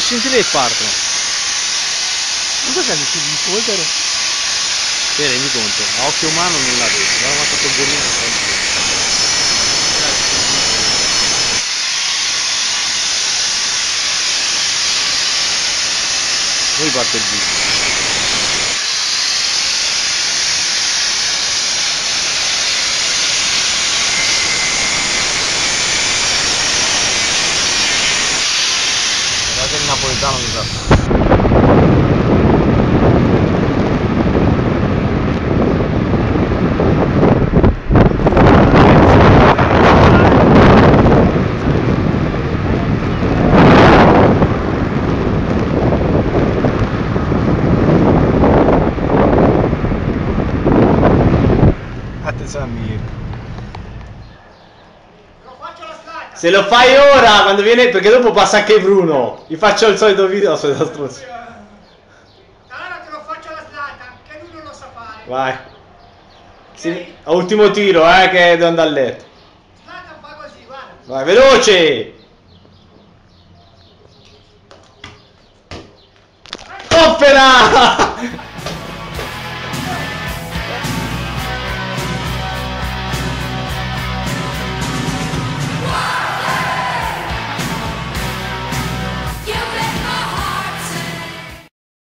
scintille e partono. Ma cos'è che si vedere? Ti rendi conto? A occhio umano non la vedi, guarda quanto polverino. Poi parte il video. 我也是这样的。他是啥名？Se lo fai ora, quando viene, perché dopo passa anche Bruno. Gli faccio il solito video, solita struzza. Allora te lo faccio alla slata, che lui non lo sa fare. Vai. Sì, a ultimo tiro, eh, che devo andare a letto. Slata fa così, guarda. Vai, veloce!